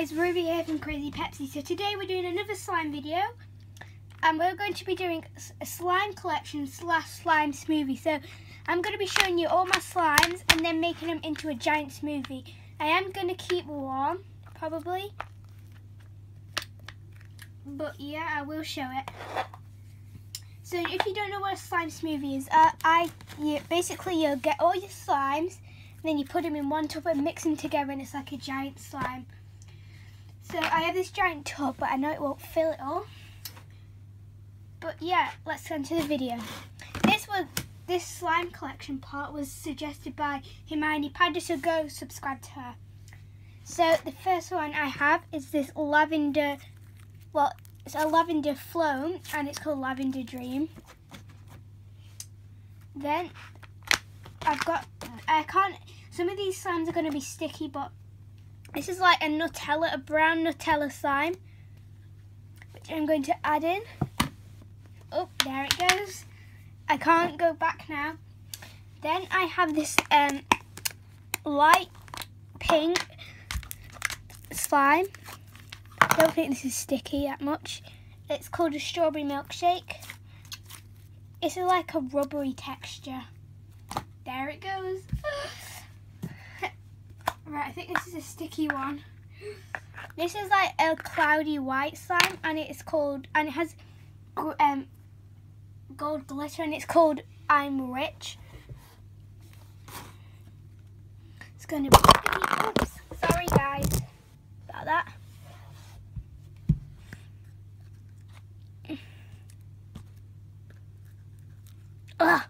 guys, Ruby here from Crazy Pepsi. So today we're doing another slime video and we're going to be doing a slime collection slash slime smoothie. So I'm going to be showing you all my slimes and then making them into a giant smoothie. I am going to keep warm, probably. But yeah, I will show it. So if you don't know what a slime smoothie is, uh, I you, basically you'll get all your slimes then you put them in one tub and mix them together and it's like a giant slime. So I have this giant tub, but I know it won't fill it all. But yeah, let's go into the video. This was this slime collection part was suggested by Hermione Padder, so go subscribe to her. So the first one I have is this lavender, well, it's a lavender floam and it's called Lavender Dream. Then I've got, I can't, some of these slimes are going to be sticky, but this is like a Nutella, a brown Nutella slime, which I'm going to add in. Oh, there it goes. I can't go back now. Then I have this um, light pink slime. I don't think this is sticky that much. It's called a strawberry milkshake. It's like a rubbery texture. There it goes. right, I think this is a sticky one. This is like a cloudy white slime and it's called, and it has um, gold glitter and it's called I'm Rich. It's going to be, oops, sorry guys about that. Ugh.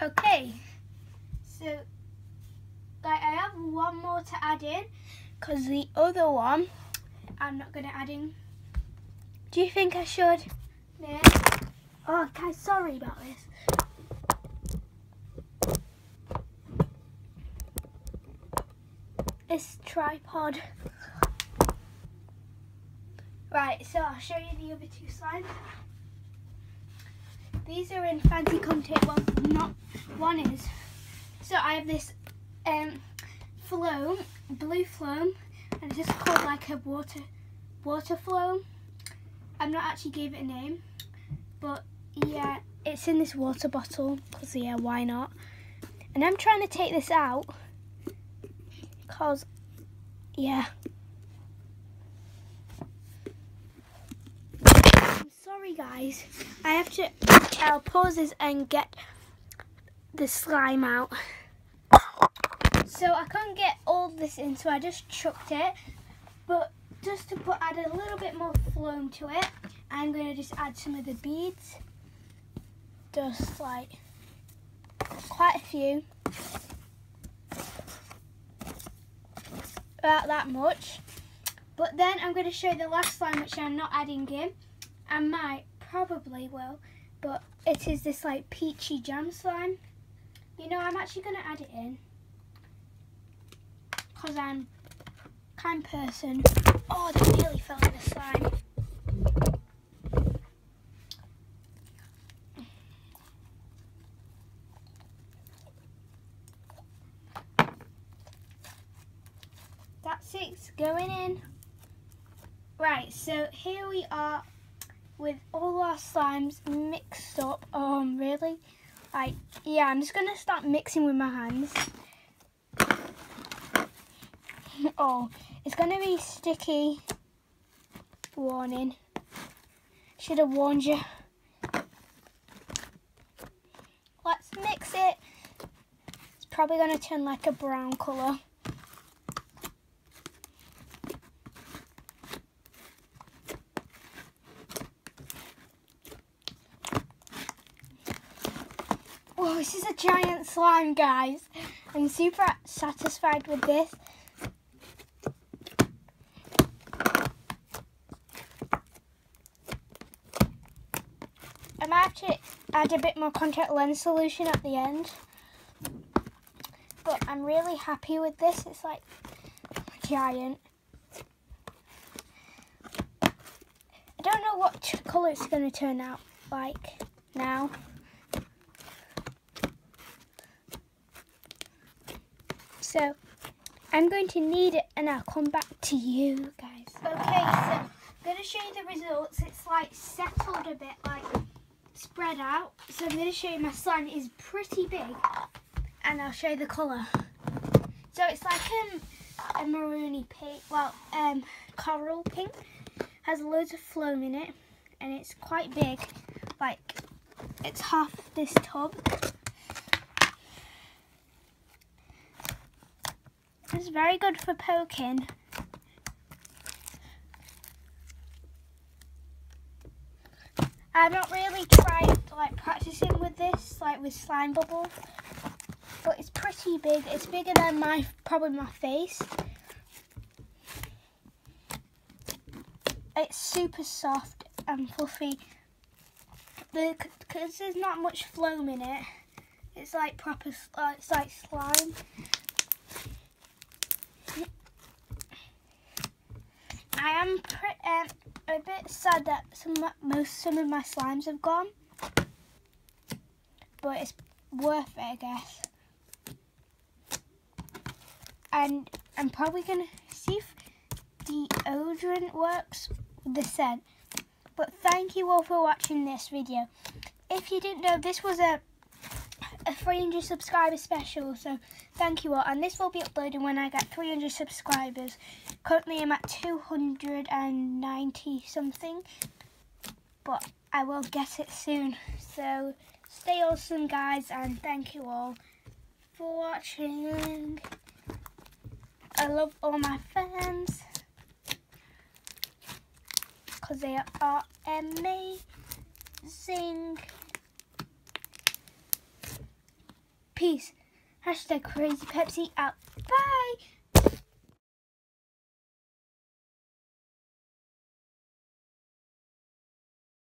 Okay, so like I have one more to add in because the other one I'm not going to add in. Do you think I should? Yeah. Oh, guys, sorry about this. This tripod. Right, so I'll show you the other two slides. These are in fancy content. Well, not one is. So I have this um, blue floam, and it's just called like a water water floam. I'm not actually gave it a name, but yeah, it's in this water bottle because yeah, why not? And I'm trying to take this out because yeah. I'm sorry guys. I have to I'll pause this and get the slime out. So I can't get all this in, so I just chucked it. But just to put add a little bit more floam to it, I'm going to just add some of the beads. Just like quite a few. About that much. But then I'm going to show the last slime which I'm not adding in. I might, probably will, but it is this like peachy jam slime. You know, I'm actually going to add it in because I'm kind person. Oh, that nearly fell in the slime. That's it, going in. Right, so here we are with all our slimes mixed up. Oh, really? Like, yeah, I'm just going to start mixing with my hands. Oh, it's going to be sticky. Warning. Should have warned you. Let's mix it. It's probably going to turn like a brown colour. Whoa, this is a giant slime, guys. I'm super satisfied with this. To add a bit more contact lens solution at the end. But I'm really happy with this. It's like giant. I don't know what colour it's going to turn out like now. So I'm going to knead it and I'll come back to you guys. Okay, so I'm going to show you the results. It's like settled a bit, like spread out. So I'm going to show you my slime. is pretty big and I'll show you the colour. So it's like um, a maroony pink, well, um, coral pink. Has loads of foam in it and it's quite big, like it's half this tub. It's very good for poking. I've not really tried like practicing with this, like with slime bubbles, but it's pretty big. It's bigger than my probably my face. It's super soft and fluffy. Because there's not much foam in it, it's like proper, uh, it's like slime. I am um, a bit sad that some most some of my slimes have gone, but it's worth it, I guess. And I'm probably gonna see if deodorant works with the scent. But thank you all for watching this video. If you didn't know, this was a 300 subscriber special so thank you all. And this will be uploaded when I get 300 subscribers. Currently I'm at 290 something but I will get it soon. So stay awesome guys and thank you all for watching. I love all my fans because they are amazing Hashtag Crazy Pepsi out. Bye.